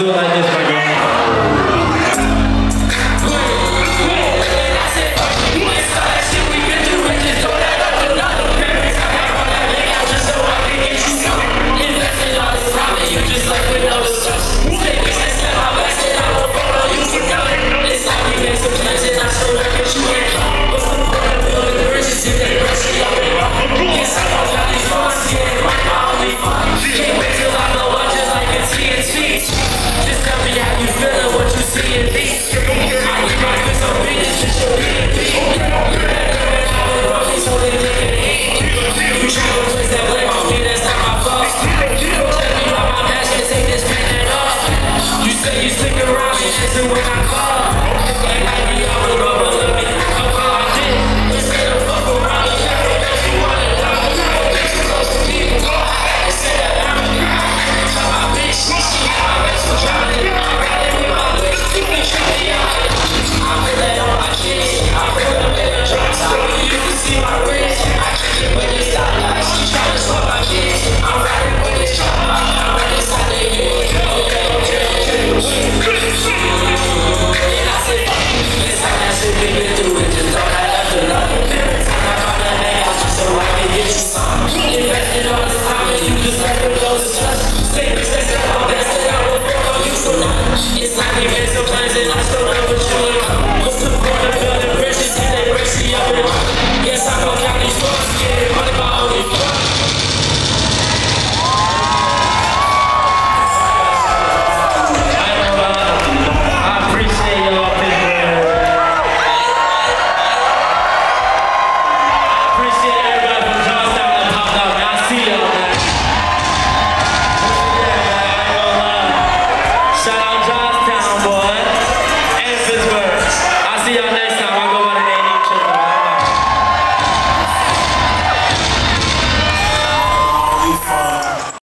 그거 dancing with